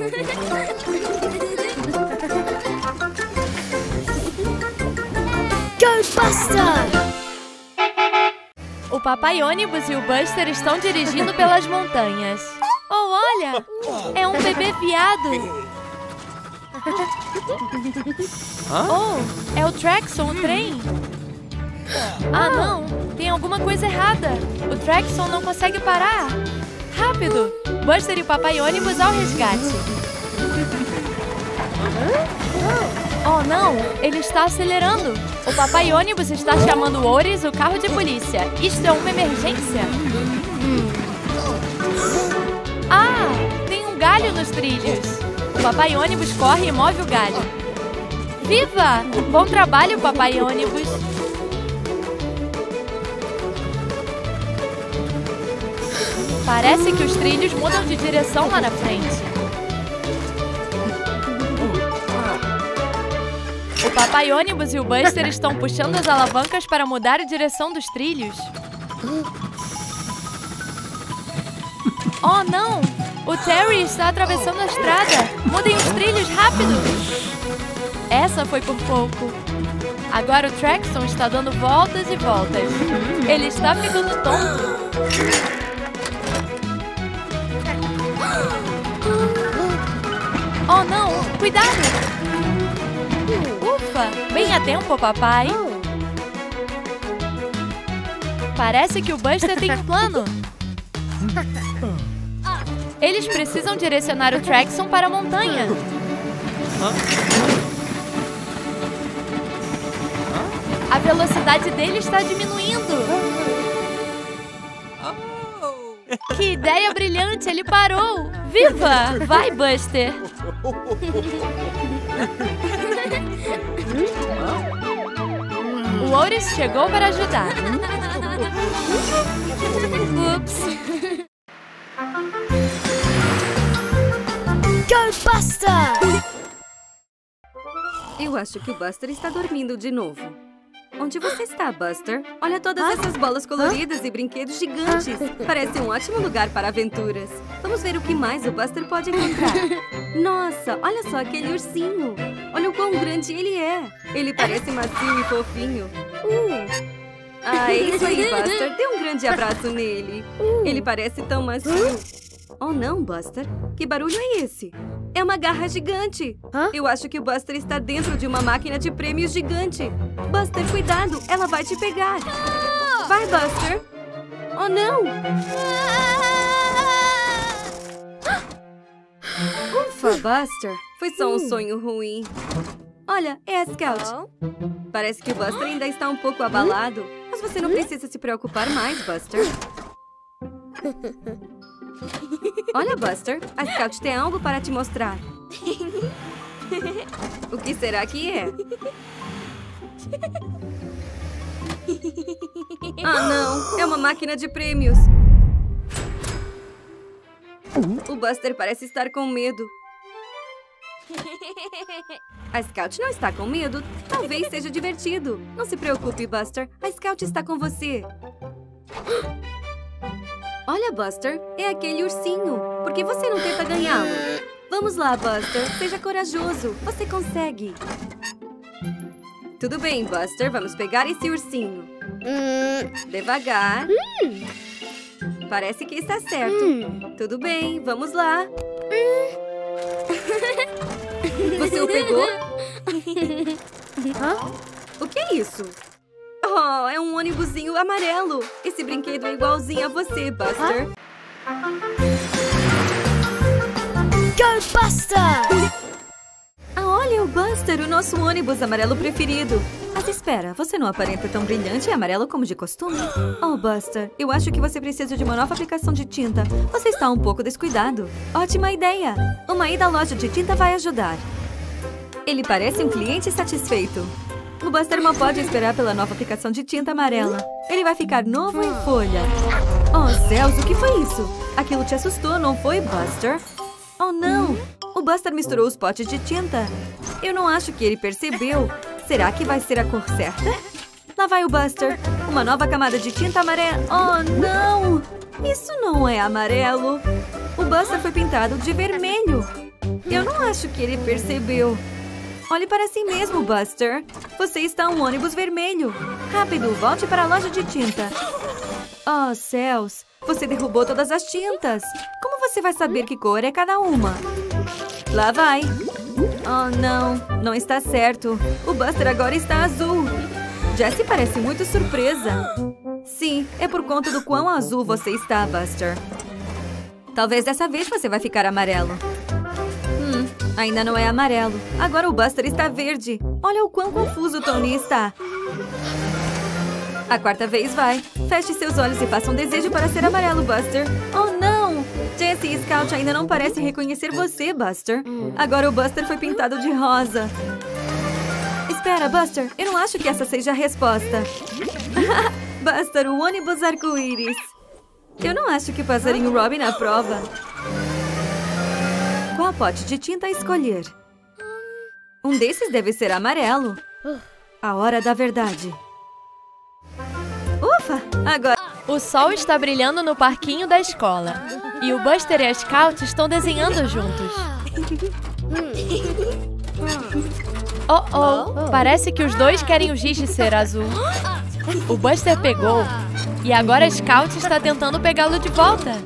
Go Buster! O papai ônibus e o Buster estão dirigindo pelas montanhas. Oh, olha! É um bebê viado! Oh, é o Traxon, o trem! Ah, não! Tem alguma coisa errada! O Traxon não consegue parar! Rápido! Buster e o papai ônibus ao resgate! Oh, não! Ele está acelerando! O papai ônibus está chamando Ores, o carro de polícia. Isto é uma emergência? Hum. Ah! Tem um galho nos trilhos. O papai ônibus corre e move o galho. Viva! Bom trabalho, papai ônibus! Parece que os trilhos mudam de direção lá na frente. O papai ônibus e o Buster estão puxando as alavancas para mudar a direção dos trilhos. Oh, não! O Terry está atravessando a estrada! Mudem os trilhos rápido! Essa foi por pouco. Agora o Traxon está dando voltas e voltas. Ele está ficando tonto. Oh, não! Cuidado! Ufa! Bem a tempo, papai! Parece que o Buster tem um plano. Eles precisam direcionar o Traxon para a montanha. A velocidade dele está diminuindo. Que ideia brilhante! Ele parou! Viva! Vai, Buster! O Oris chegou para ajudar. Ups! Go Buster! Eu acho que o Buster está dormindo de novo. Onde você está, Buster? Olha todas essas bolas coloridas e brinquedos gigantes. Parece um ótimo lugar para aventuras. Vamos ver o que mais o Buster pode encontrar. Nossa, olha só aquele ursinho. Olha o quão grande ele é. Ele parece macio e fofinho. Uh. Ah, é isso aí, Buster. Dê um grande abraço nele. Ele parece tão macio. Oh, não, Buster. Que barulho é esse? É uma garra gigante. Eu acho que o Buster está dentro de uma máquina de prêmios gigante. Buster, cuidado. Ela vai te pegar. Vai, Buster. Oh, não. Ufa, Buster. Foi só um sonho ruim. Olha, é a Scout. Parece que o Buster ainda está um pouco abalado. Mas você não precisa se preocupar mais, Buster. Olha, Buster, a Scout tem algo para te mostrar. O que será que é? Ah, não! É uma máquina de prêmios! O Buster parece estar com medo. A Scout não está com medo. Talvez seja divertido. Não se preocupe, Buster. A Scout está com você. Olha, Buster, é aquele ursinho. Por que você não tenta ganhá-lo? Vamos lá, Buster. Seja corajoso. Você consegue. Tudo bem, Buster. Vamos pegar esse ursinho. Devagar. Parece que está certo. Tudo bem, vamos lá. Você o pegou? Hã? O que é isso? Oh, é um ônibusinho amarelo. Esse brinquedo é igualzinho a você, Buster. Go Buster! Ah, olha o Buster, o nosso ônibus amarelo preferido. Mas espera, você não aparenta tão brilhante e amarelo como de costume? Oh, Buster, eu acho que você precisa de uma nova aplicação de tinta. Você está um pouco descuidado. Ótima ideia! Uma ida à loja de tinta vai ajudar. Ele parece um cliente satisfeito. O Buster mal pode esperar pela nova aplicação de tinta amarela. Ele vai ficar novo em folha. Oh, céus, o que foi isso? Aquilo te assustou, não foi, Buster? Oh, não! O Buster misturou os potes de tinta. Eu não acho que ele percebeu. Será que vai ser a cor certa? Lá vai o Buster. Uma nova camada de tinta amarela. Oh, não! Isso não é amarelo. O Buster foi pintado de vermelho. Acho que ele percebeu. Olhe para si mesmo, Buster. Você está um ônibus vermelho. Rápido, volte para a loja de tinta. Oh, céus! Você derrubou todas as tintas. Como você vai saber que cor é cada uma? Lá vai. Oh, não. Não está certo. O Buster agora está azul. Jessie parece muito surpresa. Sim, é por conta do quão azul você está, Buster. Talvez dessa vez você vai ficar amarelo. Ainda não é amarelo. Agora o Buster está verde. Olha o quão confuso o Tony está. A quarta vez vai. Feche seus olhos e faça um desejo para ser amarelo, Buster. Oh, não! Jessie e Scout ainda não parecem reconhecer você, Buster. Agora o Buster foi pintado de rosa. Espera, Buster. Eu não acho que essa seja a resposta. Buster, o ônibus arco-íris. Eu não acho que passarinho Robin aprova. Qual pote de tinta escolher? Um desses deve ser amarelo. A hora da verdade. Ufa! Agora... O sol está brilhando no parquinho da escola. E o Buster e a Scout estão desenhando juntos. Oh, oh! Parece que os dois querem o giz de ser azul. O Buster pegou. E agora a Scout está tentando pegá-lo de volta.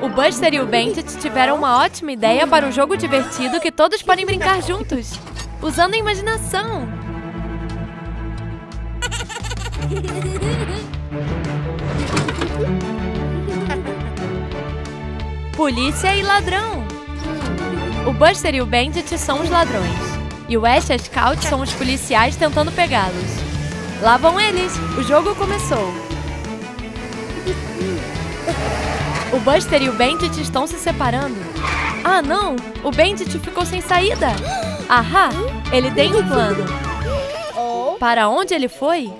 O Buster e o Bandit tiveram uma ótima ideia para um jogo divertido que todos podem brincar juntos. Usando a imaginação. Polícia e ladrão. O Buster e o Bandit são os ladrões. E o Ash e a Scout são os policiais tentando pegá-los. Lá vão eles! O jogo começou. O Buster e o Bandit estão se separando. Ah, não! O Bandit ficou sem saída! Ahá! Ele tem um plano. Para onde ele foi?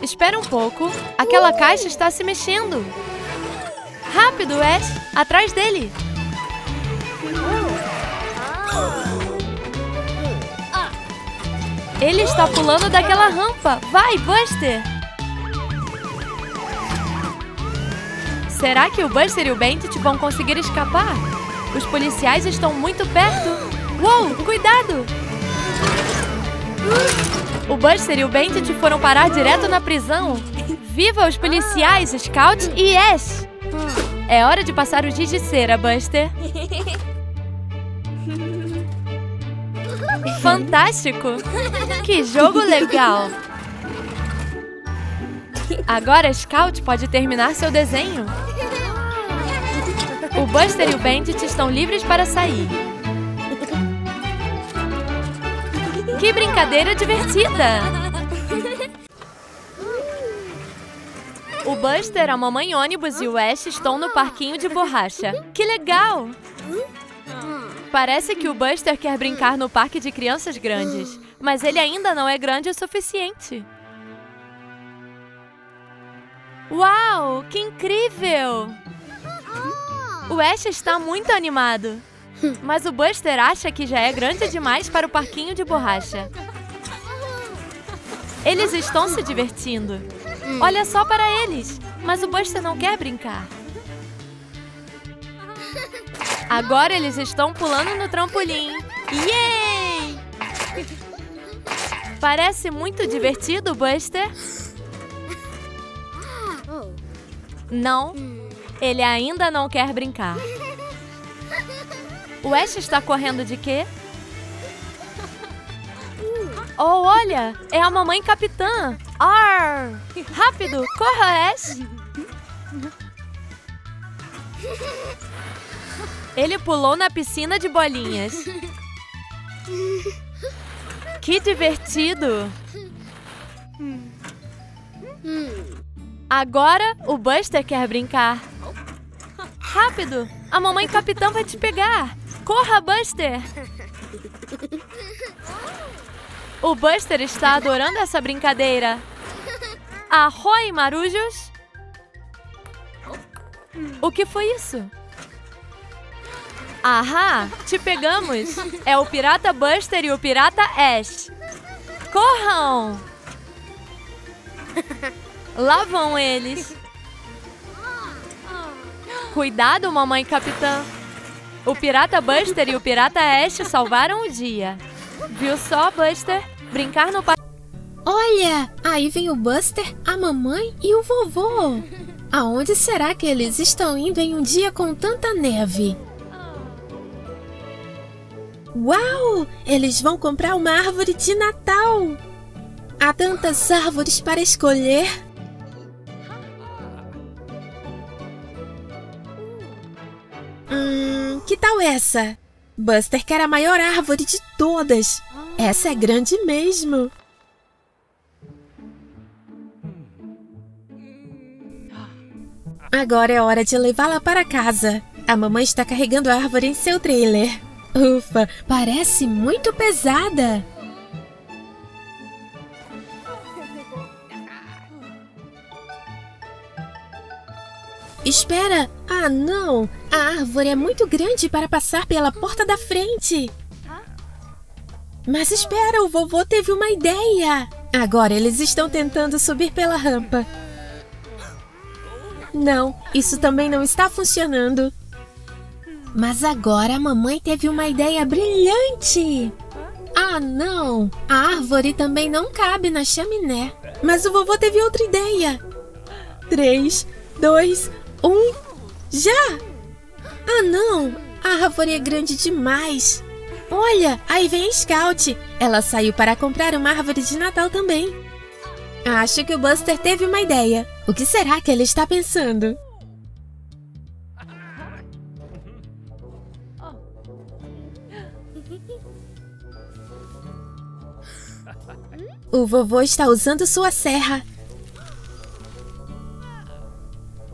Espera um pouco. Aquela caixa está se mexendo. Rápido, Ash! Atrás dele! Ele está pulando daquela rampa. Vai, Buster! Será que o Buster e o Bandit vão conseguir escapar? Os policiais estão muito perto. Uou, cuidado! O Buster e o Bandit foram parar direto na prisão. Viva os policiais, Scout e Ash! É hora de passar o giz de cera, Buster. Fantástico! Que jogo legal! Agora Scout pode terminar seu desenho. O Buster e o Bandit estão livres para sair. Que brincadeira divertida! O Buster, a mamãe ônibus e o Ash estão no parquinho de borracha. Que legal! Parece que o Buster quer brincar no parque de crianças grandes, mas ele ainda não é grande o suficiente. Uau, que incrível! O Ash está muito animado, mas o Buster acha que já é grande demais para o parquinho de borracha. Eles estão se divertindo. Olha só para eles, mas o Buster não quer brincar. Agora eles estão pulando no trampolim. Yay! Parece muito divertido, Buster. Não, ele ainda não quer brincar. O Ash está correndo de quê? Oh, olha! É a mamãe capitã! Arr! Rápido! Corra, Ash! Ele pulou na piscina de bolinhas. Que divertido! Agora o Buster quer brincar. Rápido! A mamãe capitã vai te pegar! Corra, Buster! O Buster está adorando essa brincadeira. Arroi, marujos! O que foi isso? Ahá, te pegamos! É o Pirata Buster e o Pirata Ash. Corram! Lá vão eles. Cuidado, mamãe capitã! O pirata Buster e o pirata Ash salvaram o dia. Viu só, Buster? Brincar no parque. Olha, aí vem o Buster, a mamãe e o vovô. Aonde será que eles estão indo em um dia com tanta neve? Uau! Eles vão comprar uma árvore de Natal! Há tantas árvores para escolher. Que tal essa? Buster quer a maior árvore de todas. Essa é grande mesmo. Agora é hora de levá-la para casa. A mamãe está carregando a árvore em seu trailer. Ufa, parece muito pesada. Espera! Ah, não! A árvore é muito grande para passar pela porta da frente. Mas espera, o vovô teve uma ideia! Agora eles estão tentando subir pela rampa. Não, isso também não está funcionando. Mas agora a mamãe teve uma ideia brilhante! Ah, não! A árvore também não cabe na chaminé. Mas o vovô teve outra ideia. Três, dois, um. Já! Ah, não! A árvore é grande demais. Olha, aí vem a Scout. Ela saiu para comprar uma árvore de Natal também. Acho que o Buster teve uma ideia. O que será que ele está pensando? O vovô está usando sua serra.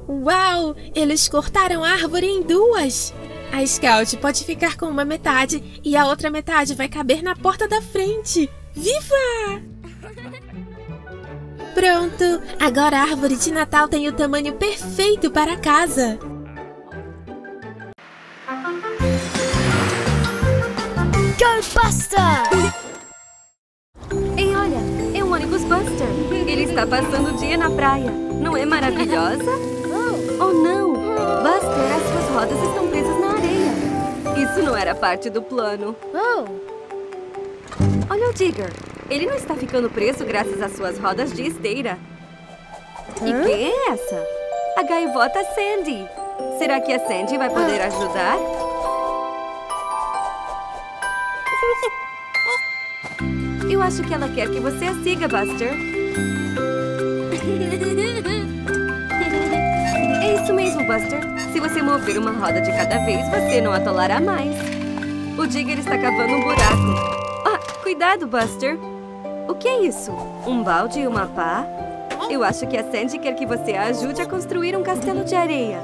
Uau! Eles cortaram a árvore em duas! A Scout pode ficar com uma metade e a outra metade vai caber na porta da frente. Viva! Pronto! Agora a árvore de Natal tem o tamanho perfeito para a casa. Go Buster! Ei, olha, é o ônibus Buster. Ele está passando o dia na praia. Não é maravilhosa? Oh, não! Buster, as suas rodas estão presas na areia. Isso não era parte do plano. Oh! Olha o Digger. Ele não está ficando preso graças às suas rodas de esteira. E quem é essa? A gaivota Sandy. Será que a Sandy vai poder ajudar? Eu acho que ela quer que você a siga, Buster. Isso mesmo, Buster. Se você mover uma roda de cada vez, você não atolará mais. O Digger está cavando um buraco. Ah, cuidado, Buster. O que é isso? Um balde e uma pá? Eu acho que a Sandy quer que você a ajude a construir um castelo de areia.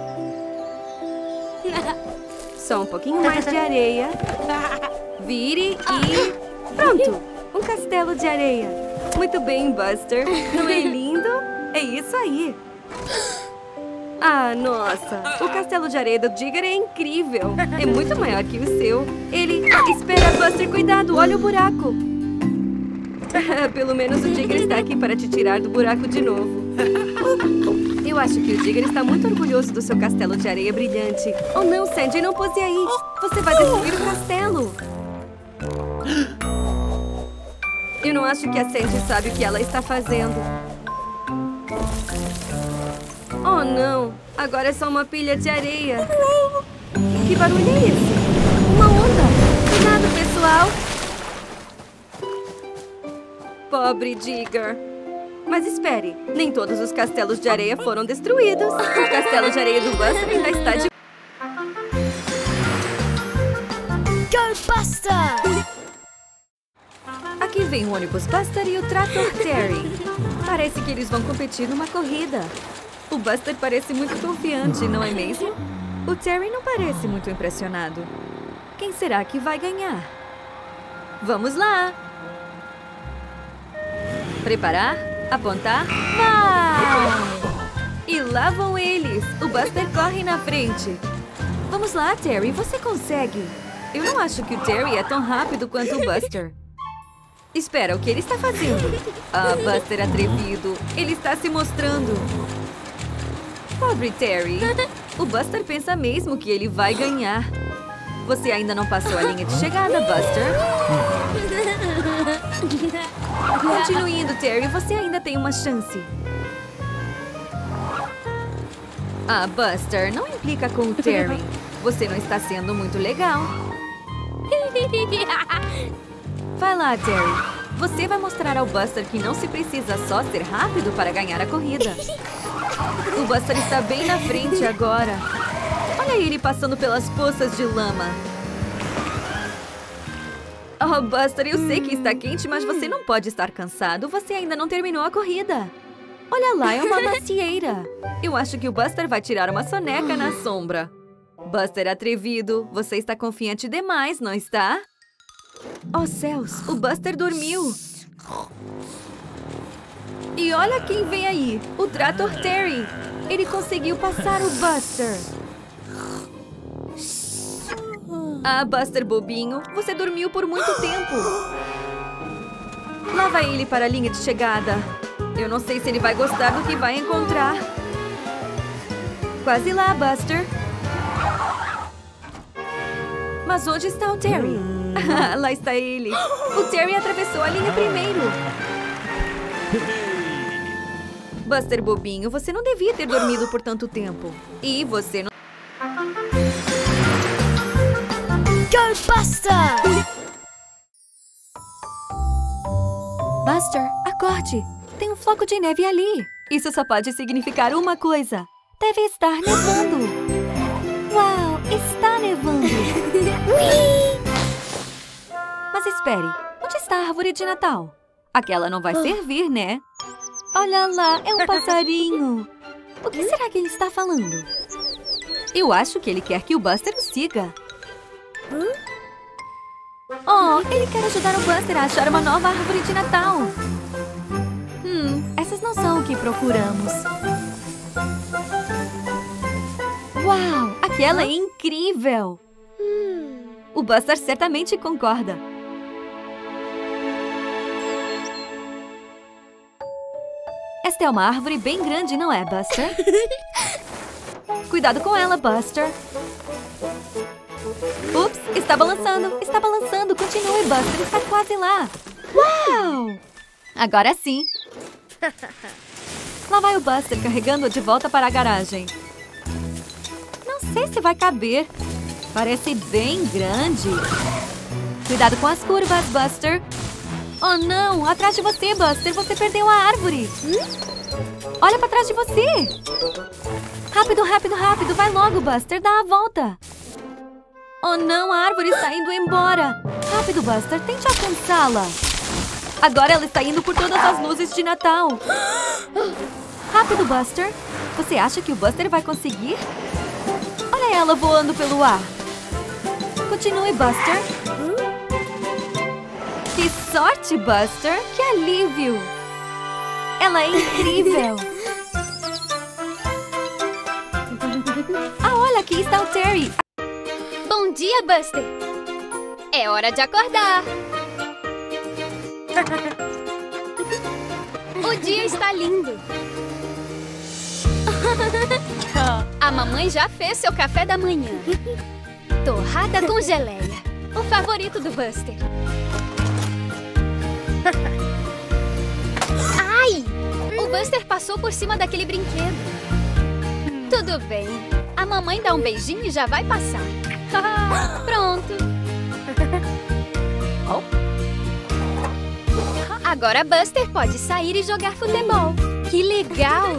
Só um pouquinho mais de areia. Vire e... Pronto! Um castelo de areia. Muito bem, Buster. Não é lindo? É isso aí. Ah, nossa! O castelo de areia do Digger é incrível! É muito maior que o seu. Ele... Espera, Buster, cuidado! Olha o buraco! Pelo menos o Digger está aqui para te tirar do buraco de novo. Eu acho que o Digger está muito orgulhoso do seu castelo de areia brilhante. Oh não, Sandy, não pose aí! Você vai destruir o castelo! Eu não acho que a Sandy sabe o que ela está fazendo. Oh, não! Agora é só uma pilha de areia. Que barulho é esse? Uma onda! Cuidado, pessoal! Pobre Digger. Mas espere, nem todos os castelos de areia foram destruídos. O castelo de areia do Buster ainda está de... Go Buster! Aqui vem o ônibus Buster e o trator Terry. Parece que eles vão competir numa corrida. O Buster parece muito confiante, não é mesmo? O Terry não parece muito impressionado. Quem será que vai ganhar? Vamos lá! Preparar? Apontar? Vai! E lá vão eles! O Buster corre na frente. Vamos lá, Terry, você consegue. Eu não acho que o Terry é tão rápido quanto o Buster. Espera, o que ele está fazendo? Ah, Buster atrevido. Ele está se mostrando. Pobre Terry. O Buster pensa mesmo que ele vai ganhar. Você ainda não passou a linha de chegada, Buster. Continue indo, Terry. Você ainda tem uma chance. Ah, Buster, não implica com o Terry. Você não está sendo muito legal. Vai lá, Terry. Você vai mostrar ao Buster que não se precisa só ser rápido para ganhar a corrida. O Buster está bem na frente agora. Olha ele passando pelas poças de lama. Oh, Buster, eu sei que está quente, mas você não pode estar cansado. Você ainda não terminou a corrida. Olha lá, é uma macieira. Eu acho que o Buster vai tirar uma soneca na sombra. Buster atrevido, você está confiante demais, não está? Oh, céus, o Buster dormiu. E olha quem vem aí, o Trator Terry. Ele conseguiu passar o Buster. Ah, Buster bobinho, você dormiu por muito tempo. Lava ele para a linha de chegada. Eu não sei se ele vai gostar do que vai encontrar. Quase lá, Buster. Mas onde está o Terry? lá está ele. O Terry atravessou a linha primeiro. Buster bobinho, você não devia ter dormido por tanto tempo. E você não... Go Buster! Buster, acorde! Tem um floco de neve ali. Isso só pode significar uma coisa. Deve estar nevando. Uau, está nevando. Mas espere, onde está a árvore de Natal? Aquela não vai servir, né? Olha lá, é um passarinho. O que será que ele está falando? Eu acho que ele quer que o Buster o siga. Oh, ele quer ajudar o Buster a achar uma nova árvore de Natal. Hum, essas não são o que procuramos. Uau, aquela é incrível! O Buster certamente concorda. Esta é uma árvore bem grande, não é, Buster? Cuidado com ela, Buster. Ups, está balançando, está balançando. Continue, Buster, está quase lá. Uau! Agora sim. Lá vai o Buster carregando-a de volta para a garagem. Não sei se vai caber. Parece bem grande. Cuidado com as curvas, Buster. Oh, não! Atrás de você, Buster. Você perdeu a árvore. Olha para trás de você. Rápido, rápido, rápido. Vai logo, Buster. Dá a volta. Oh, não! A árvore está indo embora. Rápido, Buster. Tente alcançá-la. Agora ela está indo por todas as luzes de Natal. Rápido, Buster. Você acha que o Buster vai conseguir? Olha ela voando pelo ar. Continue, Buster. Que sorte, Buster! Que alívio! Ela é incrível! ah, olha, aqui está o Terry. Bom dia, Buster! É hora de acordar! O dia está lindo! A mamãe já fez seu café da manhã. Torrada com geleia. O favorito do Buster. Ai! O Buster passou por cima daquele brinquedo. Tudo bem. A mamãe dá um beijinho e já vai passar. Pronto. Agora Buster pode sair e jogar futebol. Que legal!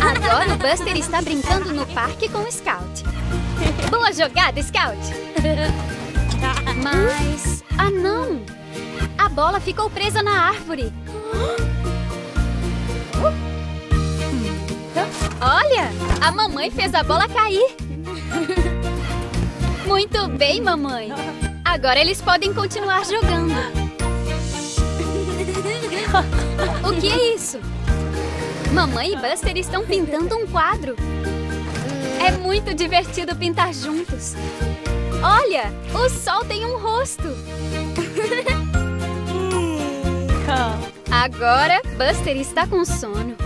Agora o Buster está brincando no parque com o Scout. Boa jogada, Scout! Mas... Ah, não! A bola ficou presa na árvore. Olha! A mamãe fez a bola cair. Muito bem, mamãe. Agora eles podem continuar jogando. O que é isso? Mamãe e Buster estão pintando um quadro. É muito divertido pintar juntos. Olha, o sol tem um rosto. Agora, Buster está com sono.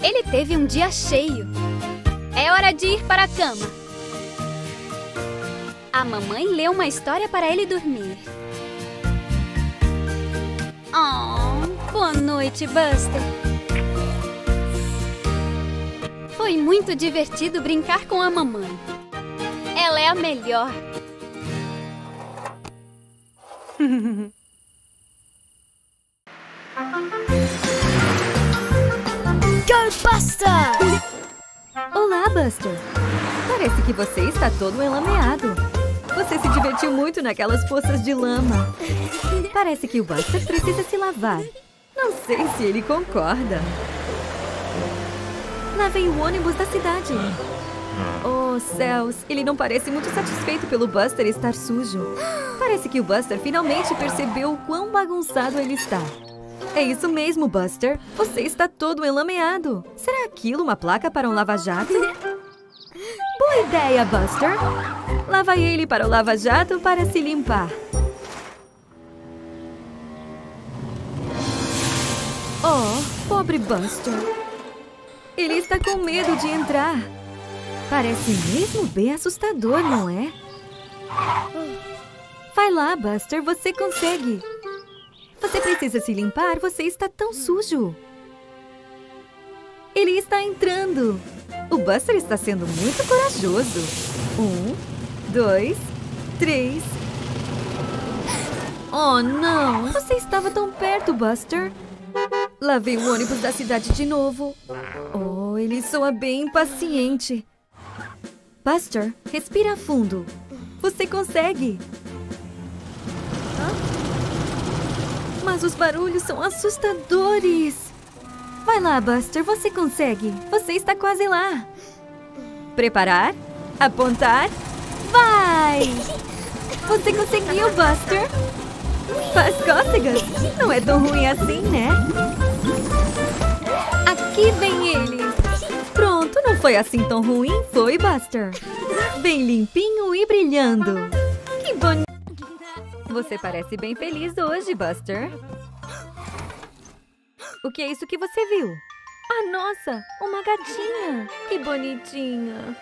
Ele teve um dia cheio. É hora de ir para a cama. A mamãe lê uma história para ele dormir. Oh, boa noite, Buster. Foi muito divertido brincar com a mamãe. Ela é a melhor. Go Buster! Olá, Buster. Parece que você está todo enlameado. Você se divertiu muito naquelas poças de lama. Parece que o Buster precisa se lavar. Não sei se ele concorda. Lá vem o ônibus da cidade. Oh, céus! Ele não parece muito satisfeito pelo Buster estar sujo. Parece que o Buster finalmente percebeu o quão bagunçado ele está. É isso mesmo, Buster. Você está todo enlameado. Será aquilo uma placa para um lava-jato? Boa ideia, Buster. Lava ele para o lava-jato para se limpar. Oh, pobre Buster. Ele está com medo de entrar. Parece mesmo bem assustador, não é? Vai lá, Buster, você consegue. Você precisa se limpar, você está tão sujo. Ele está entrando. O Buster está sendo muito corajoso. Um, dois, três. Oh, não! Você estava tão perto, Buster. Lá vem o ônibus da cidade de novo. Oh, ele soa bem impaciente. Buster, respira fundo. Você consegue. Mas os barulhos são assustadores. Vai lá, Buster, você consegue. Você está quase lá. Preparar? Apontar? Vai! Você conseguiu, Buster. Faz cócegas. Não é tão ruim assim, né? Aqui vem ele. Pronto, não foi assim tão ruim, foi, Buster? Bem limpinho e brilhando. Que bonito. Você parece bem feliz hoje, Buster. O que é isso que você viu? Ah, nossa! Uma gatinha! Que bonitinha!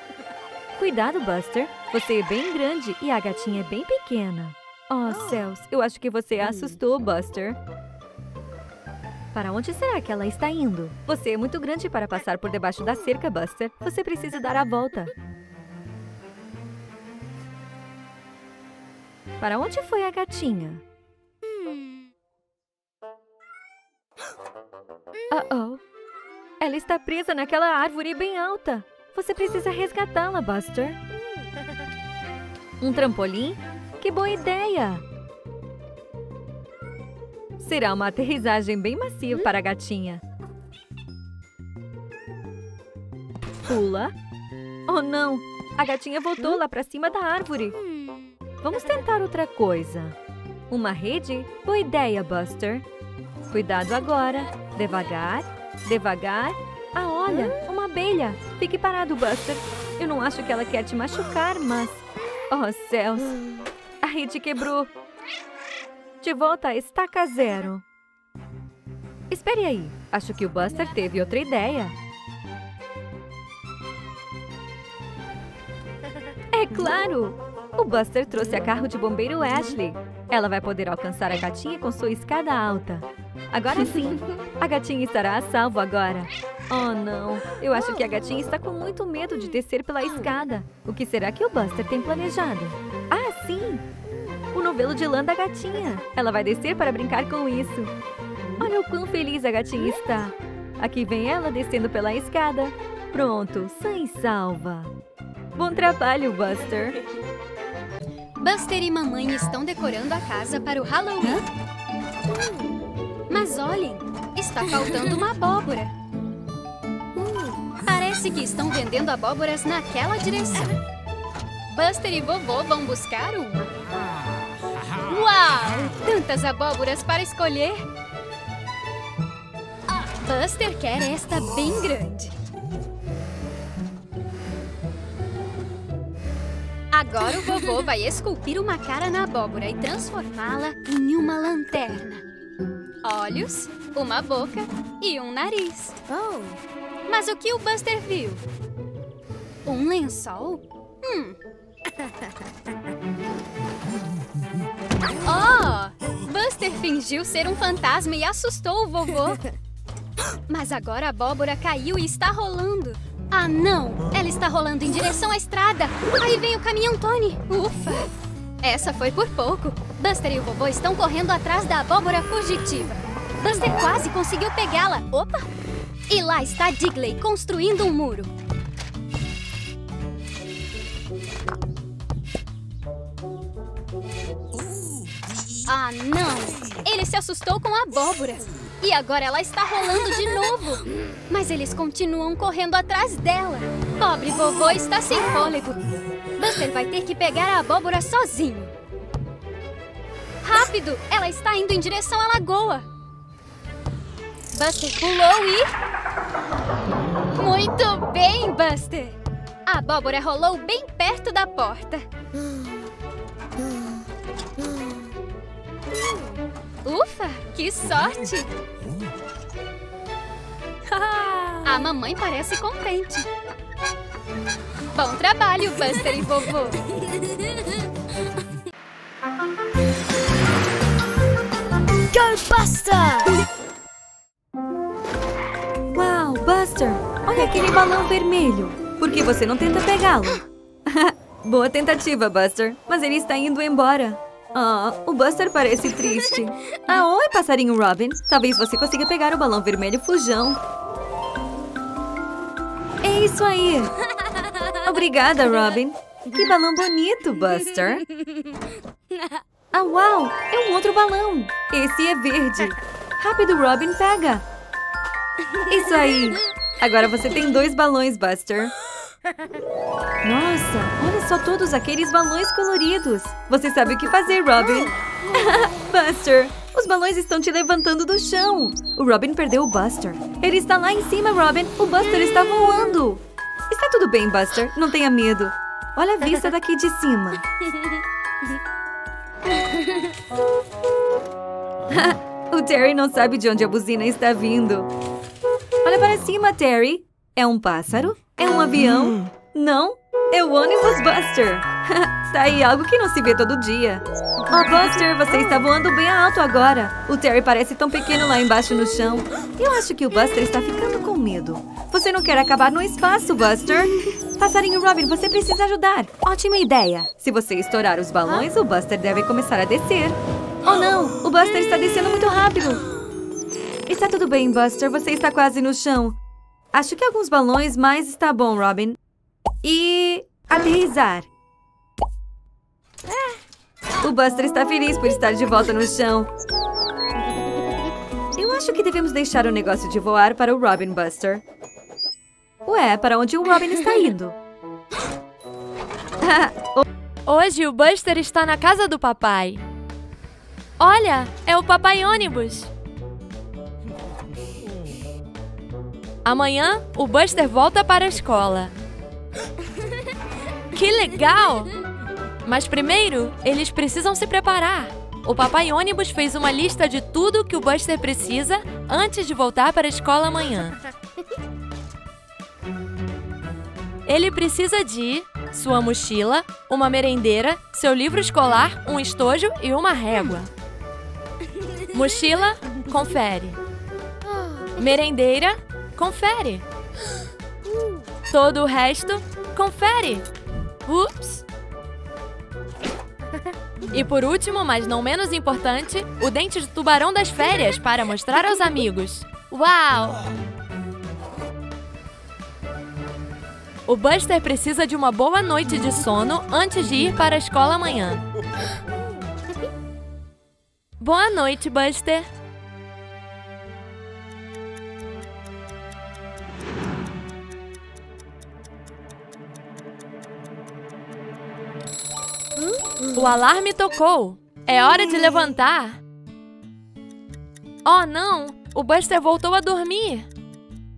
Cuidado, Buster. Você é bem grande e a gatinha é bem pequena. Oh, céus. Eu acho que você a assustou, Buster. Para onde será que ela está indo? Você é muito grande para passar por debaixo da cerca, Buster. Você precisa dar a volta. Para onde foi a gatinha? Uh-oh. Ela está presa naquela árvore bem alta. Você precisa resgatá-la, Buster. Um trampolim? Que boa ideia! Será uma aterrissagem bem macia para a gatinha. Pula. Oh, não! A gatinha voltou lá para cima da árvore. Vamos tentar outra coisa. Uma rede? Boa ideia, Buster. Cuidado agora. Devagar, devagar. Ah, olha, uma abelha. Fique parado, Buster. Eu não acho que ela quer te machucar, mas... Oh, céus. Rede quebrou. De volta a estaca zero. Espere aí. Acho que o Buster teve outra ideia. É claro! O Buster trouxe a carro de bombeiro Ashley. Ela vai poder alcançar a gatinha com sua escada alta. Agora sim, a gatinha estará a salvo agora. Oh, não. Eu acho que a gatinha está com muito medo de descer pela escada. O que será que o Buster tem planejado? Ah, novelo de lã da gatinha. Ela vai descer para brincar com isso. Olha o quão feliz a gatinha está. Aqui vem ela descendo pela escada. Pronto, sã e salva. Bom trabalho, Buster. Buster e mamãe estão decorando a casa para o Halloween. Mas olhem, está faltando uma abóbora. Parece que estão vendendo abóboras naquela direção. Buster e vovô vão buscar uma. Uau! Tantas abóboras para escolher. Buster quer esta bem grande. Agora o vovô vai esculpir uma cara na abóbora e transformá-la em uma lanterna. olhos, uma boca e um nariz. Mas o que o Buster viu? Um lençol? Hum. Oh! Buster fingiu ser um fantasma e assustou o vovô. Mas agora a abóbora caiu e está rolando. Ah, não! Ela está rolando em direção à estrada. Aí vem o caminhão Tony. Ufa! Essa foi por pouco. Buster e o vovô estão correndo atrás da abóbora fugitiva. Buster quase conseguiu pegá-la. Opa! E lá está Digley construindo um muro. Ah, não! Ele se assustou com a abóbora. E agora ela está rolando de novo. Mas eles continuam correndo atrás dela. Pobre vovô está sem fôlego. Buster vai ter que pegar a abóbora sozinho. Rápido! Ela está indo em direção à lagoa. Buster pulou e... Muito bem, Buster! A abóbora rolou bem perto da porta. Ufa, que sorte! A mamãe parece contente. Bom trabalho, Buster e vovô. Go Buster! Uau, Buster! Olha aquele balão vermelho. Por que você não tenta pegá-lo? Boa tentativa, Buster. Mas ele está indo embora. Ah, o Buster parece triste. Ah, oi, passarinho Robin. Talvez você consiga pegar o balão vermelho fujão. É isso aí. Obrigada, Robin. Que balão bonito, Buster. Ah, uau! É um outro balão. Esse é verde. Rápido, Robin, pega. Isso aí. Agora você tem dois balões, Buster. Nossa, olha só todos aqueles balões coloridos. Você sabe o que fazer, Robin. Buster, os balões estão te levantando do chão. O Robin perdeu o Buster. Ele está lá em cima, Robin. O Buster está voando. Está tudo bem, Buster. Não tenha medo. Olha a vista daqui de cima. o Terry não sabe de onde a buzina está vindo. Olha para cima, Terry. É um pássaro? É um avião? Não? É o ônibus Buster. tá aí algo que não se vê todo dia. Oh, Buster, você está voando bem alto agora. O Terry parece tão pequeno lá embaixo no chão. Eu acho que o Buster está ficando com medo. Você não quer acabar no espaço, Buster? Passarinho Robin, você precisa ajudar. Ótima ideia. Se você estourar os balões, o Buster deve começar a descer. Oh, não! O Buster está descendo muito rápido. Está tudo bem, Buster. Você está quase no chão. Acho que alguns balões, mas está bom, Robin. E... aterrizar. O Buster está feliz por estar de volta no chão. Eu acho que devemos deixar o negócio de voar para o Robin Buster. Ué, para onde o Robin está indo? Hoje o Buster está na casa do papai. Olha, é o papai ônibus. Amanhã o Buster volta para a escola. Que legal! Mas primeiro, eles precisam se preparar. O papai ônibus fez uma lista de tudo que o Buster precisa antes de voltar para a escola amanhã. Ele precisa de sua mochila, uma merendeira, seu livro escolar, um estojo e uma régua. Mochila, confere. Merendeira, confere. Todo o resto, confere. Ups! E por último, mas não menos importante, o dente de tubarão das férias para mostrar aos amigos. Uau! O Buster precisa de uma boa noite de sono antes de ir para a escola amanhã. Boa noite, Buster. O alarme tocou. É hora de levantar. Oh, não! O Buster voltou a dormir.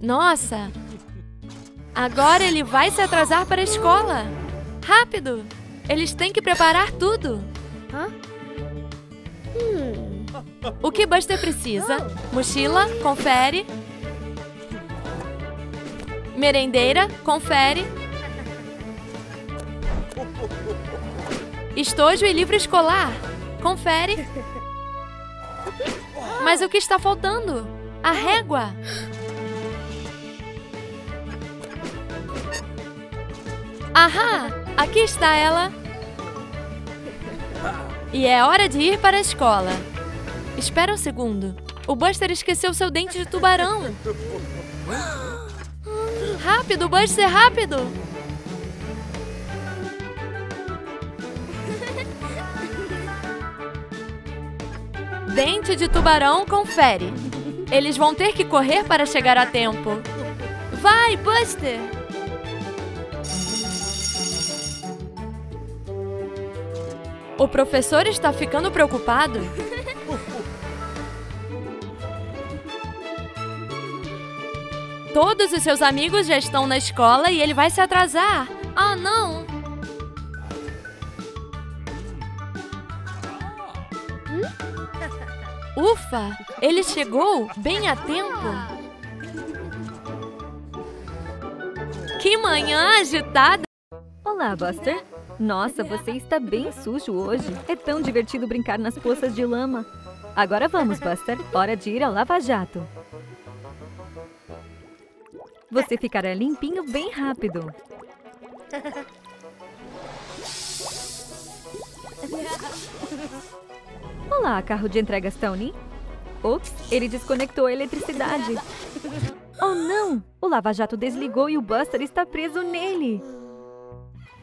Nossa! Agora ele vai se atrasar para a escola. Rápido! Eles têm que preparar tudo. Hum. O que Buster precisa? Mochila, confere. Merendeira, confere. Estojo e livro escolar, confere. Mas o que está faltando? A régua. Ahá! Aqui está ela. E é hora de ir para a escola. Espera um segundo. O Buster esqueceu seu dente de tubarão. Rápido, Buster, rápido! Dente de tubarão, confere. Eles vão ter que correr para chegar a tempo. Vai, Buster! O professor está ficando preocupado. Todos os seus amigos já estão na escola e ele vai se atrasar. Ah, não! Ufa! Ele chegou bem a tempo. Que manhã agitada! Olá, Buster. Nossa, você está bem sujo hoje. É tão divertido brincar nas poças de lama. Agora vamos, Buster. Hora de ir ao lava-jato. Você ficará limpinho bem rápido. Olá, carro de entregas Tony. Ops, ele desconectou a eletricidade. Oh, não! O lava-jato desligou e o Buster está preso nele.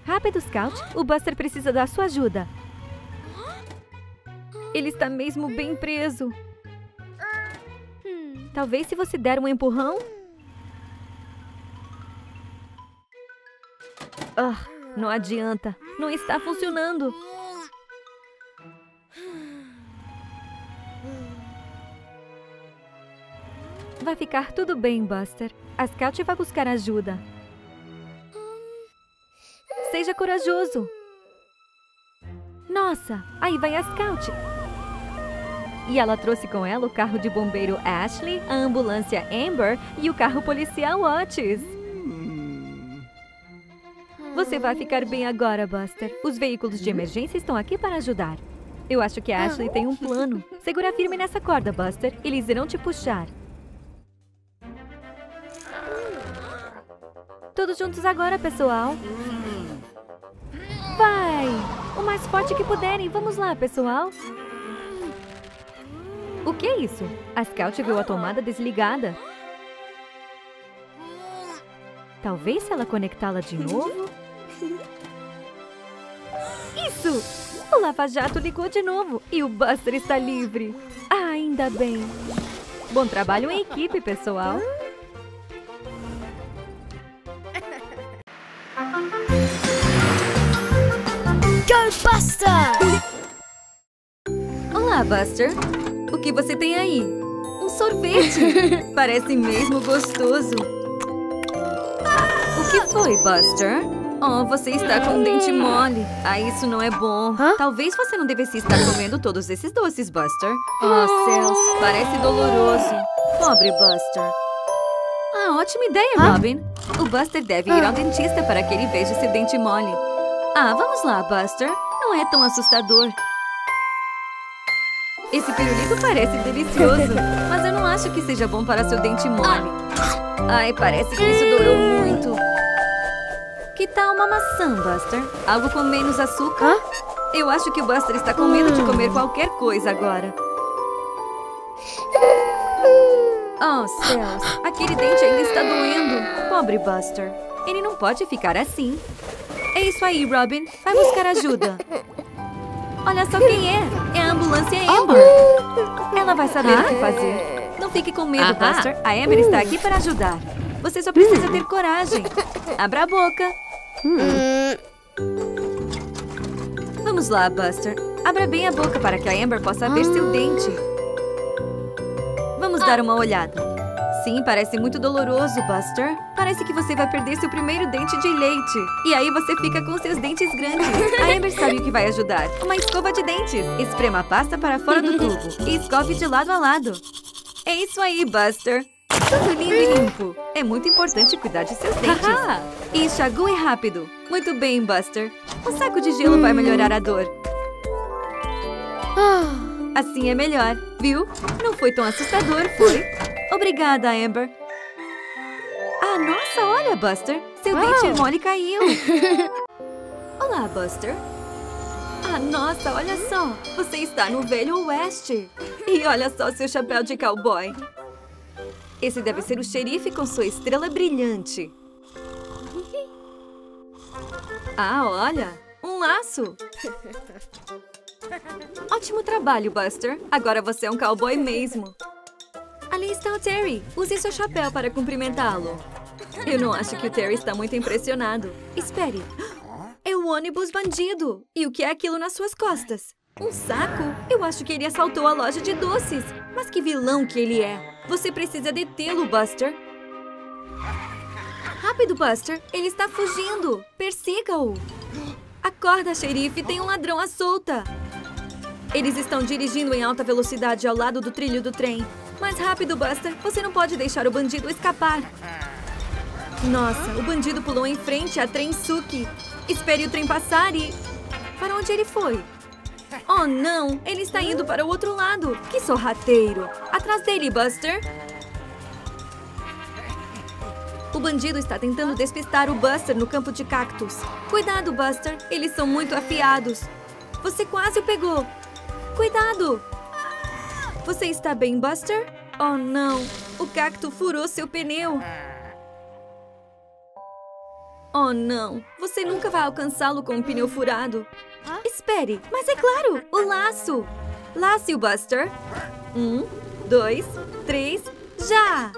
Rápido, Scout. O Buster precisa da sua ajuda. Ele está mesmo bem preso. Talvez se você der um empurrão... Ah, não adianta. Não está funcionando. Vai ficar tudo bem, Buster. A Scout vai buscar ajuda. Seja corajoso. Nossa, aí vai a Scout. E ela trouxe com ela o carro de bombeiro Ashley, a ambulância Amber e o carro policial Otis. Você vai ficar bem agora, Buster. Os veículos de emergência estão aqui para ajudar. Eu acho que a Ashley tem um plano. Segura firme nessa corda, Buster. Eles irão te puxar. Todos juntos agora, pessoal. Vai! O mais forte que puderem. Vamos lá, pessoal. O que é isso? A Scout viu a tomada desligada. Talvez se ela conectá-la de novo... Isso! O lava-jato ligou de novo e o Buster está livre. Ah, ainda bem. Bom trabalho em equipe, pessoal. Buster! Olá, Buster. O que você tem aí? Um sorvete! Parece mesmo gostoso. O que foi, Buster? Oh, você está com um dente mole. Ah, isso não é bom. Talvez você não devesse estar comendo todos esses doces, Buster. Oh, céus, parece doloroso. Pobre Buster. Ah, ótima ideia, Robin. O Buster deve ir ao dentista para que ele veja esse dente mole. Ah, vamos lá, Buster. Não é tão assustador. Esse pirulito parece delicioso, mas eu não acho que seja bom para seu dente mole. Ai, parece que isso doeu muito. Que tal uma maçã, Buster? Algo com menos açúcar? Eu acho que o Buster está com medo de comer qualquer coisa agora. Oh, céus. Aquele dente ainda está doendo. Pobre Buster. Ele não pode ficar assim. É isso aí, Robin. Vai buscar ajuda. Olha só quem é. É a ambulância Amber. Ela vai saber o que fazer. Não fique com medo, Ahá. Buster. A Amber está aqui para ajudar. Você só precisa ter coragem. Abra a boca. Vamos lá, Buster. Abra bem a boca para que a Amber possa ver seu dente. Vamos dar uma olhada. Sim, parece muito doloroso, Buster. Parece que você vai perder seu primeiro dente de leite. E aí você fica com seus dentes grandes. A Amber sabe o que vai ajudar. Uma escova de dentes. Esprema a pasta para fora do tubo. E escove de lado a lado. É isso aí, Buster. Tudo lindo e limpo. É muito importante cuidar de seus dentes. E enxague rápido. Muito bem, Buster. Um saco de gelo vai melhorar a dor. Assim é melhor, viu? Não foi tão assustador, foi? Obrigada, Amber. Ah, nossa, olha, Buster. Seu dente mole caiu. Olá, Buster. Ah, nossa, olha só. Você está no Velho Oeste. E olha só seu chapéu de cowboy. Esse deve ser o xerife com sua estrela brilhante. Ah, olha! Um laço! Ótimo trabalho, Buster. Agora você é um cowboy mesmo. Ali está o Terry. Use seu chapéu para cumprimentá-lo. Eu não acho que o Terry está muito impressionado. Espere. É o ônibus bandido. E o que é aquilo nas suas costas? Um saco? Eu acho que ele assaltou a loja de doces. Mas que vilão que ele é. Você precisa detê-lo, Buster. Rápido, Buster. Ele está fugindo. Persiga-o. Acorda, xerife. Tem um ladrão à solta. Eles estão dirigindo em alta velocidade ao lado do trilho do trem. Mais rápido, Buster. Você não pode deixar o bandido escapar. Nossa, o bandido pulou em frente a trem Suki. Espere o trem passar e... Para onde ele foi? Oh, não! Ele está indo para o outro lado! Que sorrateiro! Atrás dele, Buster! O bandido está tentando despistar o Buster no campo de cactos. Cuidado, Buster! Eles são muito afiados. Você quase o pegou! Cuidado! Você está bem, Buster? Oh, não! O cacto furou seu pneu! Oh, não! Você nunca vai alcançá-lo com um pneu furado. Espere, mas é claro, o laço! Lace o Buster. Um, dois, três, já!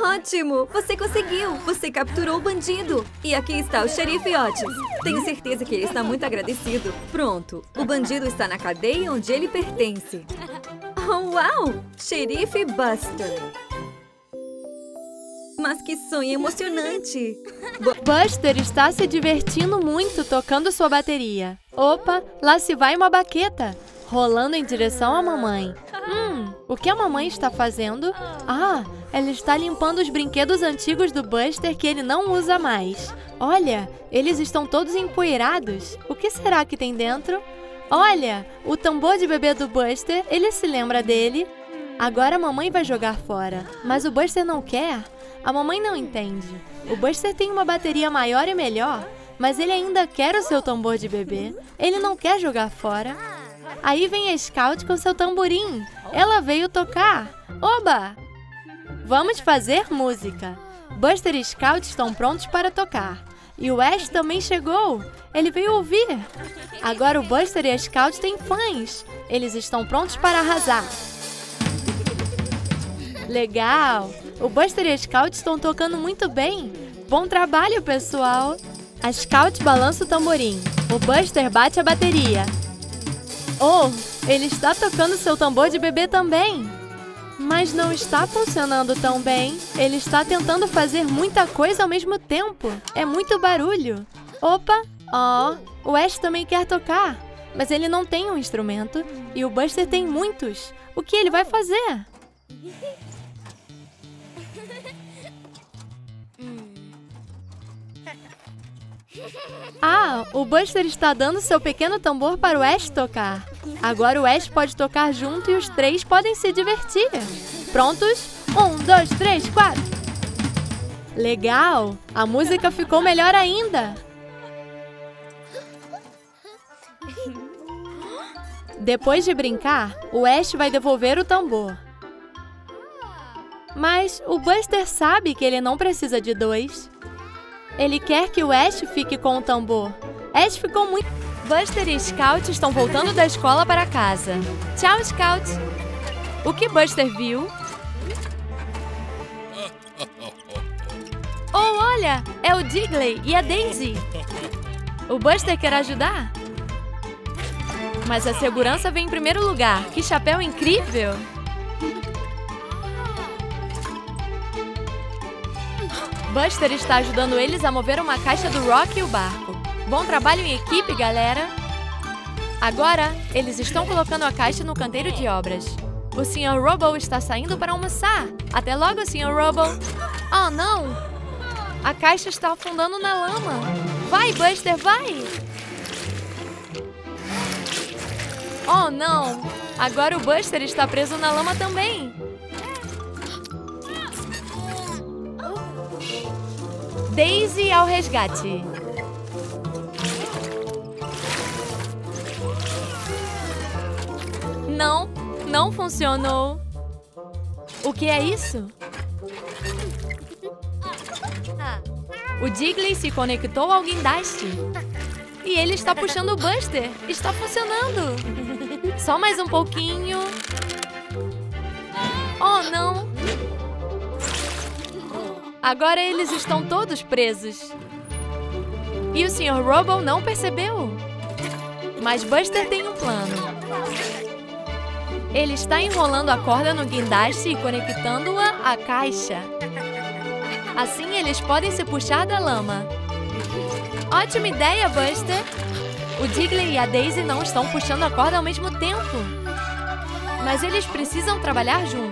Ótimo! Você conseguiu! Você capturou o bandido! E aqui está o xerife Otis. Tenho certeza que ele está muito agradecido. Pronto, o bandido está na cadeia onde ele pertence. Oh, uau! Xerife Buster! Mas que sonho emocionante! Buster está se divertindo muito tocando sua bateria. Opa, lá se vai uma baqueta, rolando em direção à mamãe. Hum, o que a mamãe está fazendo? Ah, ela está limpando os brinquedos antigos do Buster que ele não usa mais. Olha, eles estão todos empoeirados. O que será que tem dentro? Olha, o tambor de bebê do Buster, ele se lembra dele. Agora a mamãe vai jogar fora, mas o Buster não quer. A mamãe não entende. O Buster tem uma bateria maior e melhor, mas ele ainda quer o seu tambor de bebê. Ele não quer jogar fora. Aí vem a Scout com seu tamborim. Ela veio tocar. Oba! Vamos fazer música. Buster e Scout estão prontos para tocar. E o Ash também chegou. Ele veio ouvir. Agora o Buster e a Scout têm fãs. Eles estão prontos para arrasar. Legal! O Buster e a Scout estão tocando muito bem. Bom trabalho, pessoal! A Scout balança o tamborim. O Buster bate a bateria. Oh, ele está tocando seu tambor de bebê também. Mas não está funcionando tão bem. Ele está tentando fazer muita coisa ao mesmo tempo. É muito barulho. Opa! Oh, o Ash também quer tocar. Mas ele não tem um instrumento. E o Buster tem muitos. O que ele vai fazer? Ah, o Buster está dando seu pequeno tambor para o Ash tocar. Agora o Ash pode tocar junto e os três podem se divertir. Prontos? Um, dois, três, quatro. Legal! A música ficou melhor ainda. Depois de brincar, o Ash vai devolver o tambor. Mas o Buster sabe que ele não precisa de dois. Ele quer que o Ash fique com o tambor. Ash ficou muito... Buster e Scout estão voltando da escola para casa. Tchau, Scout! O que Buster viu? Oh, olha! É o Digley e a Daisy! O Buster quer ajudar? Mas a segurança vem em primeiro lugar. Que chapéu incrível! Buster está ajudando eles a mover uma caixa do Rock e o barco. Bom trabalho em equipe, galera! Agora, eles estão colocando a caixa no canteiro de obras. O Sr. Robo está saindo para almoçar. Até logo, Sr. Robo. Oh, não! A caixa está afundando na lama. Vai, Buster, vai! Oh, não! Agora o Buster está preso na lama também. Daisy ao resgate. Não, não funcionou. O que é isso? O Digley se conectou ao guindaste. E ele está puxando o Buster. Está funcionando. Só mais um pouquinho. Oh, não. Agora eles estão todos presos. E o Sr. Robo não percebeu. Mas Buster tem um plano. Ele está enrolando a corda no guindaste e conectando-a à caixa. Assim eles podem se puxar da lama. Ótima ideia, Buster! O Digley e a Daisy não estão puxando a corda ao mesmo tempo. Mas eles precisam trabalhar juntos.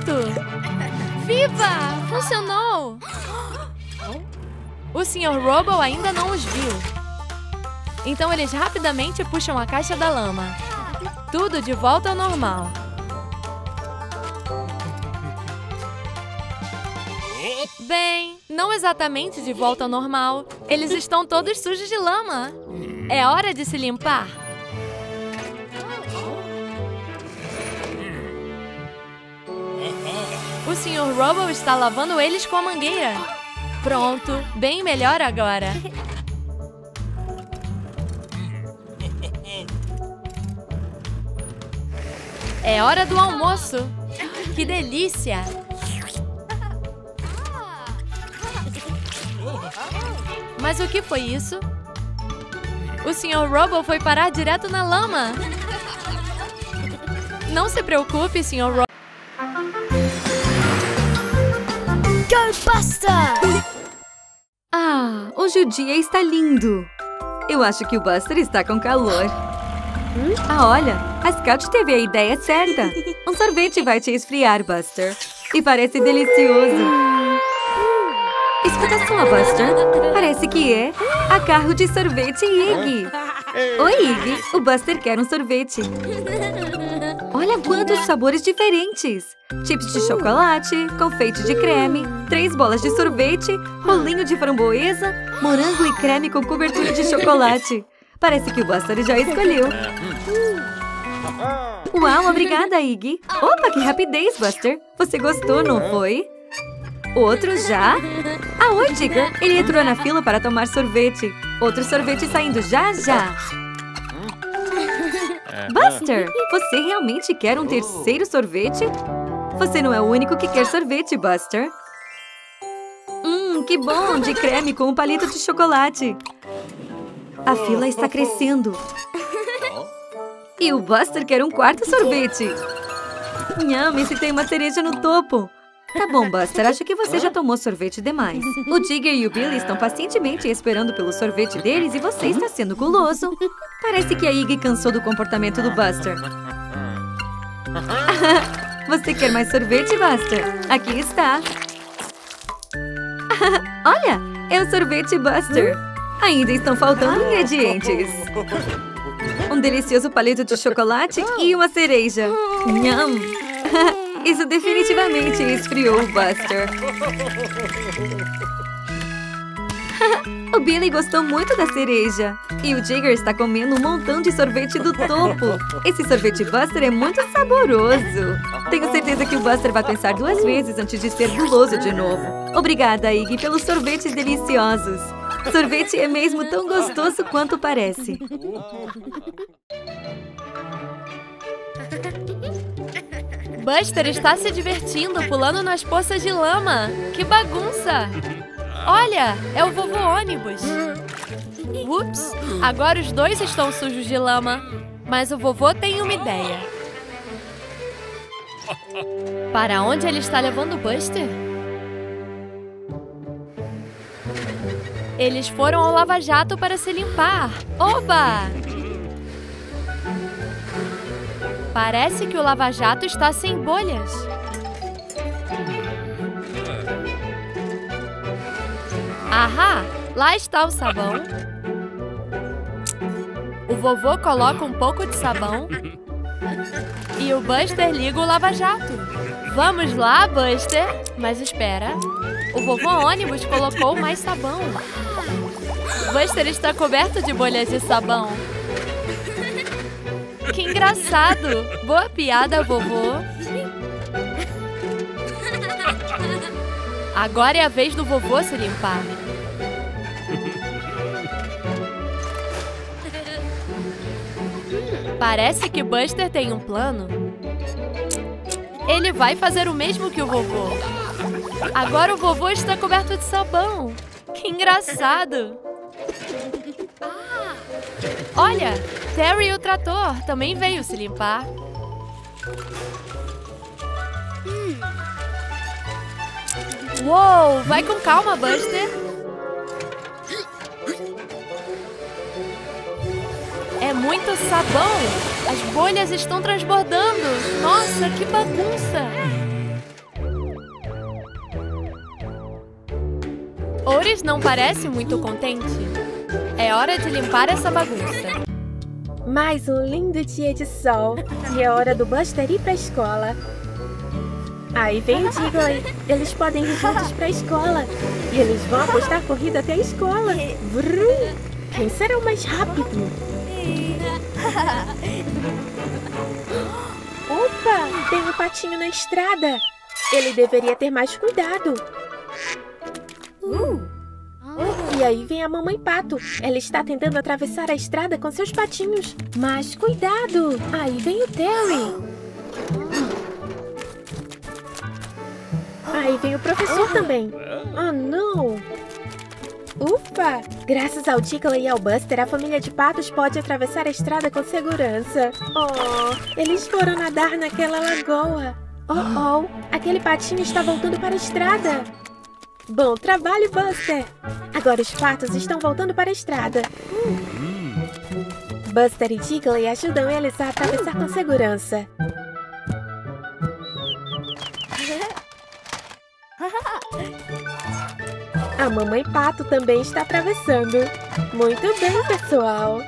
Pronto! Viva! Funcionou! O Sr. Robo ainda não os viu. Então eles rapidamente puxam a caixa da lama. Tudo de volta ao normal. Bem, não exatamente de volta ao normal. Eles estão todos sujos de lama. É hora de se limpar. O Sr. Robo está lavando eles com a mangueira. Pronto, bem melhor agora. É hora do almoço. Que delícia! Mas o que foi isso? O Sr. Robo foi parar direto na lama. Não se preocupe, Sr. Robo. Go Buster! Ah, hoje o dia está lindo. Eu acho que o Buster está com calor. Ah, olha, a Scout teve a ideia certa. Um sorvete vai te esfriar, Buster. E parece delicioso. Escuta só, Buster. Parece que é a carro de sorvete Iggy. Oi, Iggy. O Buster quer um sorvete. Olha quantos sabores diferentes. Chips de chocolate, confeite de creme, três bolas de sorvete, rolinho de framboesa, morango e creme com cobertura de chocolate. Parece que o Buster já escolheu. Uau, obrigada, Iggy. Opa, que rapidez, Buster. Você gostou, não foi? Outro já? Ah, oi, Digger. Ele entrou na fila para tomar sorvete. Outro sorvete saindo já, já. Buster, você realmente quer um terceiro sorvete? Você não é o único que quer sorvete, Buster. Que bom! De creme com um palito de chocolate. A fila está crescendo. E o Buster quer um quarto sorvete. Nham, esse tem uma cereja no topo. Tá bom, Buster, acho que você já tomou sorvete demais. O Digger e o Billy estão pacientemente esperando pelo sorvete deles e você está sendo guloso. Parece que a Iggy cansou do comportamento do Buster. Você quer mais sorvete, Buster? Aqui está. Olha, é o sorvete Buster. Ainda estão faltando ingredientes. Um delicioso palito de chocolate e uma cereja. Nham! Isso definitivamente esfriou o Buster. o Billy gostou muito da cereja. E o Jigger está comendo um montão de sorvete do topo. Esse sorvete Buster é muito saboroso. Tenho certeza que o Buster vai pensar duas vezes antes de ser guloso de novo. Obrigada, Iggy, pelos sorvetes deliciosos. Sorvete é mesmo tão gostoso quanto parece. Buster está se divertindo pulando nas poças de lama. Que bagunça! Olha, é o vovô ônibus. Ups, agora os dois estão sujos de lama. Mas o vovô tem uma ideia. Para onde ele está levando o Buster? Eles foram ao lava-jato para se limpar. Oba! Parece que o lava-jato está sem bolhas. Ahá! Lá está o sabão. O vovô coloca um pouco de sabão. E o Buster liga o lava-jato. Vamos lá, Buster. Mas espera. O vovô ônibus colocou mais sabão. Buster está coberto de bolhas de sabão. Que engraçado! Boa piada, vovô. Agora é a vez do vovô se limpar. Parece que Buster tem um plano. Ele vai fazer o mesmo que o vovô. Agora o vovô está coberto de sabão. Que engraçado! Olha, Terry o trator também veio se limpar. Uou, vai com calma, Buster. Muito sabão. As bolhas estão transbordando. Nossa, que bagunça. Ores não parece muito contente. É hora de limpar essa bagunça. Mais um lindo dia de sol. E é hora do Buster ir pra escola. Aí vem o Digley. Eles podem ir juntos pra escola. E eles vão apostar corrida até a escola. Vrum. Quem será o mais rápido? Opa! Tem um patinho na estrada. Ele deveria ter mais cuidado. E aí vem a mamãe pato. Ela está tentando atravessar a estrada com seus patinhos. Mas cuidado! Aí vem o Terry. Aí vem o professor também. Oh, não! Ufa! Graças ao Tickle e ao Buster, a família de patos pode atravessar a estrada com segurança. Oh, eles foram nadar naquela lagoa. Oh, oh! Aquele patinho está voltando para a estrada. Bom trabalho, Buster! Agora os patos estão voltando para a estrada. Buster e Jiggly ajudam eles a atravessar com segurança. A mamãe pato também está atravessando. Muito bem, pessoal.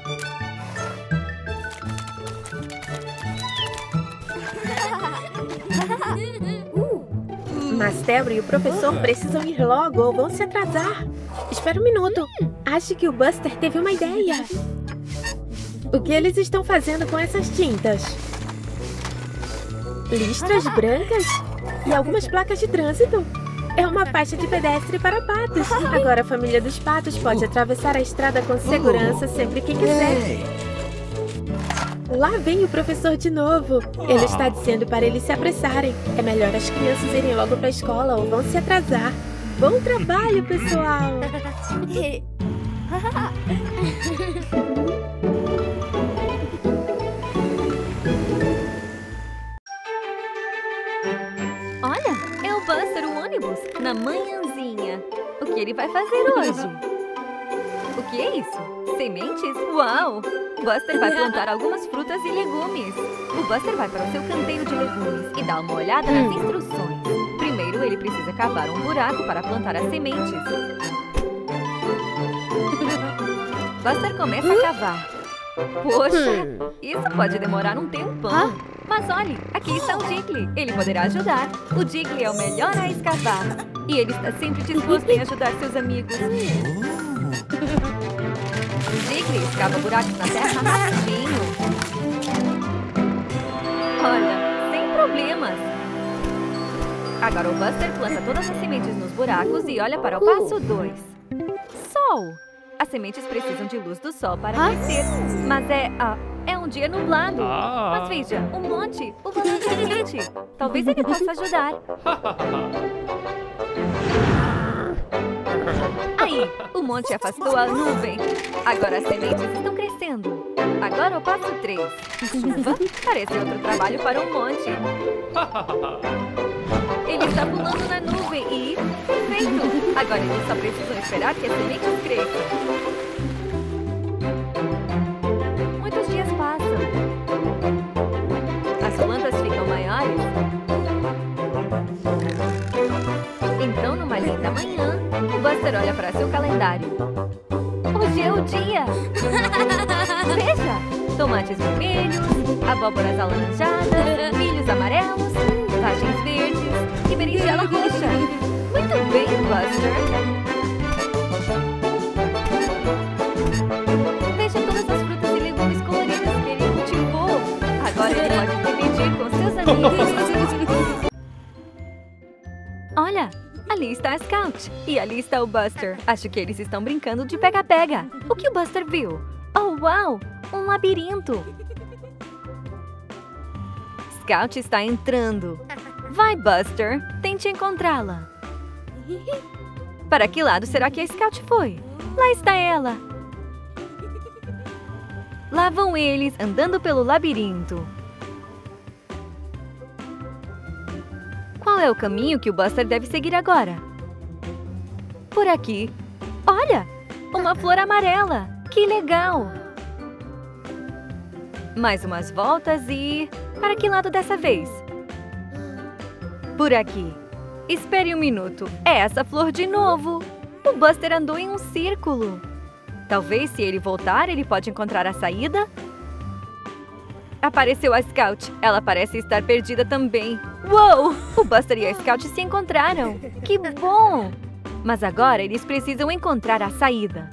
Mas Terry e o professor precisam ir logo ou vão se atrasar. Espera um minuto. Acho que o Buster teve uma ideia. O que eles estão fazendo com essas tintas? Listras brancas e algumas placas de trânsito. É uma faixa de pedestre para patos. Agora a família dos patos pode atravessar a estrada com segurança sempre que quiser. Lá vem o professor de novo. Ele está dizendo para eles se apressarem. É melhor as crianças irem logo para a escola ou vão se atrasar. Bom trabalho, pessoal! é o ônibus, na manhãzinha. O que ele vai fazer hoje? O que é isso? Sementes? Uau! Buster vai plantar algumas frutas e legumes. O Buster vai para o seu canteiro de legumes e dá uma olhada nas instruções. Primeiro, ele precisa cavar um buraco para plantar as sementes. Buster começa a cavar. Poxa, isso pode demorar um tempão. Mas olhe, aqui está o Digley. Ele poderá ajudar. O Digley é o melhor a escavar. E ele está sempre disposto em ajudar seus amigos. O Digley escava buracos na terra rapidinho. Olha, sem problemas. Agora o Buster planta todas as sementes nos buracos e olha para o passo 2. Sol. As sementes precisam de luz do sol para crescer. Mas é, ah, é um dia nublado. Mas veja, um monte, o valor é quente. Talvez ele possa ajudar. Aí, o monte afastou a nuvem. Agora as sementes estão crescendo. Agora o passo 3. Chuva parece outro trabalho para um monte. Ele está pulando na nuvem e... Perfeito! Agora eles só precisam esperar que as sementes cresçam. Olha para seu calendário. Hoje é o dia! Veja! Tomates vermelhos, abóboras alaranjadas, milhos amarelos, vagens verdes e berinjela roxa. Muito bem, Buster! Veja todas as frutas e legumes coloridas que ele cultivou. Agora ele pode dividir com seus amigos. está a Scout e ali está o Buster. Acho que eles estão brincando de pega-pega. O que o Buster viu? Oh, uau! Um labirinto! Scout está entrando. Vai, Buster. Tente encontrá-la. Para que lado será que a Scout foi? Lá está ela. Lá vão eles andando pelo labirinto. Qual é o caminho que o Buster deve seguir agora? Por aqui. Olha! Uma flor amarela! Que legal! Mais umas voltas e... Para que lado dessa vez? Por aqui. Espere um minuto. É essa flor de novo. O Buster andou em um círculo. Talvez se ele voltar, ele pode encontrar a saída? Apareceu a Scout. Ela parece estar perdida também. Uou! O Buster e a Scout se encontraram. Que bom! Mas agora eles precisam encontrar a saída.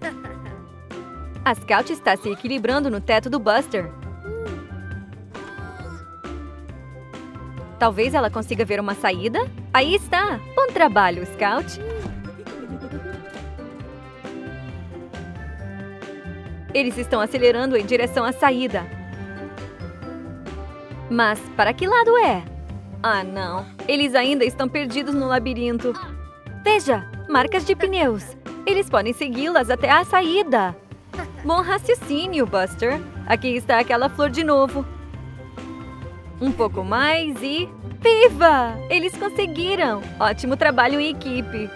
A Scout está se equilibrando no teto do Buster. Talvez ela consiga ver uma saída? Aí está! Bom trabalho, Scout! Eles estão acelerando em direção à saída. Mas para que lado é? Ah, não. Eles ainda estão perdidos no labirinto. Veja, marcas de pneus. Eles podem segui-las até a saída. Bom raciocínio, Buster. Aqui está aquela flor de novo. Um pouco mais e... Viva! Eles conseguiram! Ótimo trabalho em equipe.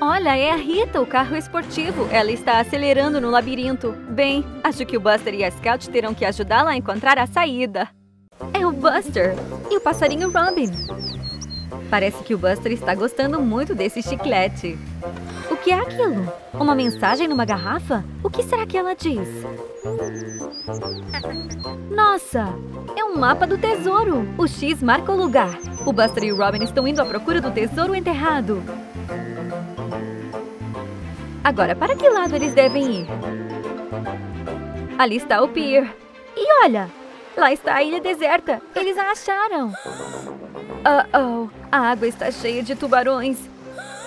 Olha, é a Rita, o carro esportivo. Ela está acelerando no labirinto. Bem, acho que o Buster e a Scout terão que ajudá-la a encontrar a saída. É o Buster e o passarinho Robin. Parece que o Buster está gostando muito desse chiclete. O que é aquilo? Uma mensagem numa garrafa? O que será que ela diz? Nossa! É um mapa do tesouro! O X marca o lugar. O Buster e o Robin estão indo à procura do tesouro enterrado. Agora, para que lado eles devem ir? Ali está o pier. E olha! Lá está a ilha deserta. Eles a acharam. Oh, oh. A água está cheia de tubarões.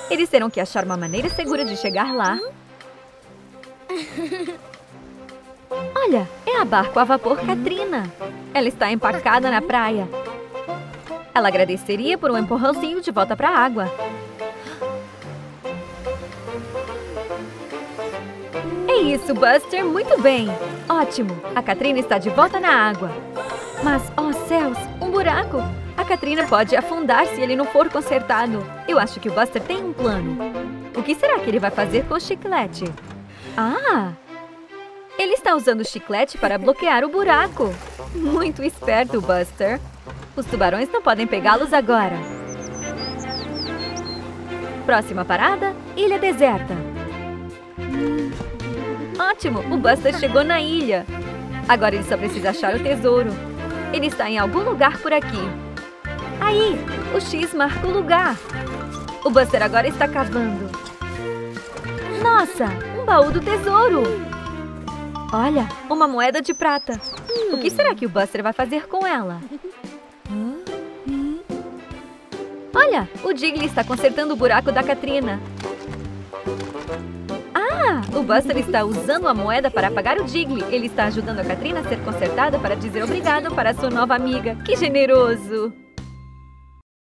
Eles terão que achar uma maneira segura de chegar lá. Olha, é a barco a vapor Katrina. Ela está empacada na praia. Ela agradeceria por um empurrãozinho de volta para a água. Isso, Buster. Muito bem. Ótimo. A Katrina está de volta na água. Mas, oh céus, um buraco. A Katrina pode afundar se ele não for consertado. Eu acho que o Buster tem um plano. O que será que ele vai fazer com o chiclete? Ah! Ele está usando o chiclete para bloquear o buraco. Muito esperto, Buster. Os tubarões não podem pegá-los agora. Próxima parada, ilha deserta. Ótimo! O Buster chegou na ilha. Agora ele só precisa achar o tesouro. Ele está em algum lugar por aqui. Aí! O X marca o lugar. O Buster agora está cavando. Nossa! Um baú do tesouro! Olha, uma moeda de prata. O que será que o Buster vai fazer com ela? Olha, o Digley está consertando o buraco da Katrina. O Buster está usando a moeda para apagar o Digley. Ele está ajudando a Katrina a ser consertada para dizer obrigado para sua nova amiga. Que generoso!